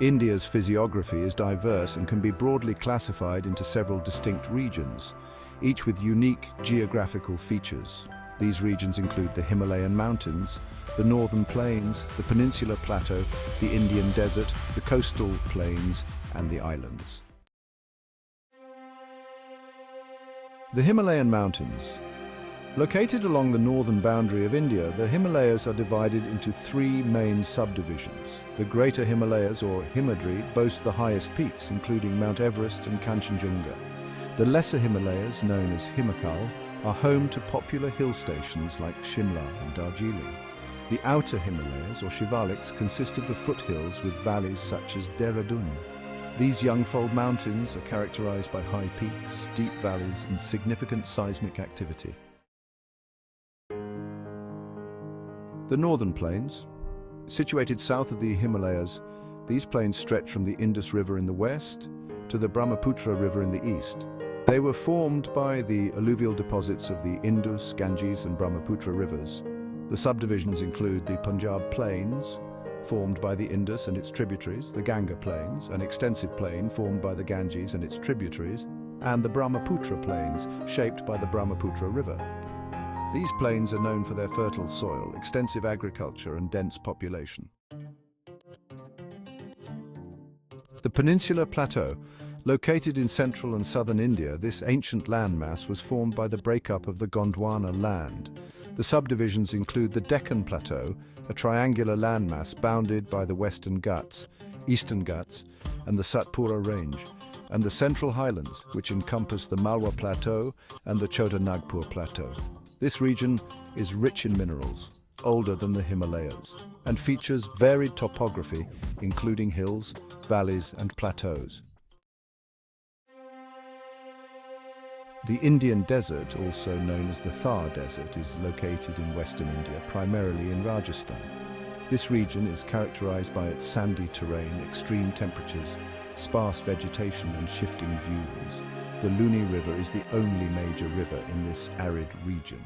India's physiography is diverse and can be broadly classified into several distinct regions, each with unique geographical features. These regions include the Himalayan mountains, the northern plains, the peninsular plateau, the Indian desert, the coastal plains and the islands. The Himalayan mountains. Located along the northern boundary of India, the Himalayas are divided into three main subdivisions. The Greater Himalayas, or Himadri, boast the highest peaks, including Mount Everest and Kanchenjunga. The Lesser Himalayas, known as Himachal, are home to popular hill stations like Shimla and Darjeeling. The Outer Himalayas, or Shivaliks, consist of the foothills with valleys such as Dehradun. These young-fold mountains are characterized by high peaks, deep valleys and significant seismic activity. The northern plains, situated south of the Himalayas, these plains stretch from the Indus River in the west to the Brahmaputra River in the east. They were formed by the alluvial deposits of the Indus, Ganges and Brahmaputra rivers. The subdivisions include the Punjab Plains, formed by the Indus and its tributaries, the Ganga Plains, an extensive plain formed by the Ganges and its tributaries, and the Brahmaputra Plains, shaped by the Brahmaputra River. These plains are known for their fertile soil, extensive agriculture and dense population. The Peninsular Plateau, located in central and southern India, this ancient landmass was formed by the breakup of the Gondwana land. The subdivisions include the Deccan Plateau, a triangular landmass bounded by the Western Ghats, Eastern Ghats and the Satpura Range, and the Central Highlands, which encompass the Malwa Plateau and the Chota Nagpur Plateau. This region is rich in minerals, older than the Himalayas, and features varied topography, including hills, valleys and plateaus. The Indian Desert, also known as the Thar Desert, is located in western India, primarily in Rajasthan. This region is characterized by its sandy terrain, extreme temperatures, sparse vegetation and shifting dunes. The Luni River is the only major river in this arid region.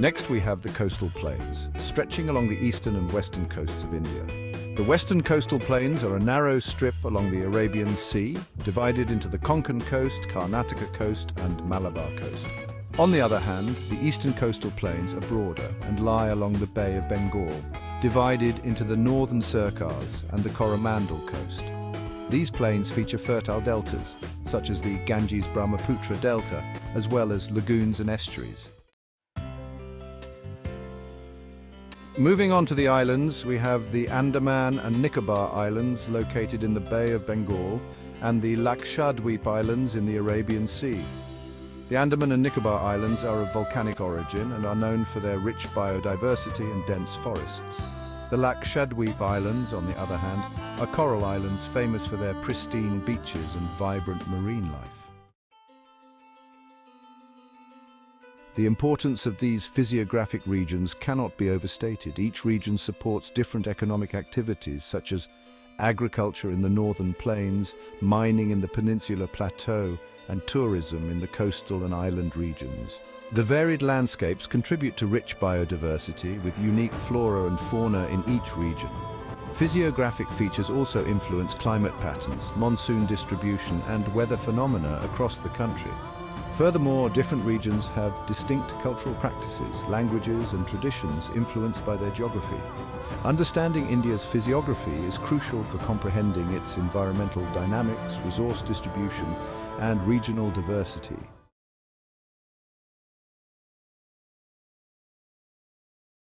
Next we have the coastal plains, stretching along the eastern and western coasts of India. The western coastal plains are a narrow strip along the Arabian Sea, divided into the Konkan coast, Karnataka coast and Malabar coast. On the other hand, the eastern coastal plains are broader and lie along the Bay of Bengal, divided into the northern Sircars and the Coromandel coast. These plains feature fertile deltas, such as the Ganges-Brahmaputra Delta, as well as lagoons and estuaries. Moving on to the islands, we have the Andaman and Nicobar Islands located in the Bay of Bengal and the Lakshadweep Islands in the Arabian Sea. The Andaman and Nicobar Islands are of volcanic origin and are known for their rich biodiversity and dense forests. The Lakshadweep Islands, on the other hand, are coral islands famous for their pristine beaches and vibrant marine life. The importance of these physiographic regions cannot be overstated. Each region supports different economic activities such as agriculture in the northern plains, mining in the peninsular plateau, and tourism in the coastal and island regions. The varied landscapes contribute to rich biodiversity with unique flora and fauna in each region. Physiographic features also influence climate patterns, monsoon distribution and weather phenomena across the country. Furthermore, different regions have distinct cultural practices, languages and traditions influenced by their geography. Understanding India's physiography is crucial for comprehending its environmental dynamics, resource distribution and regional diversity.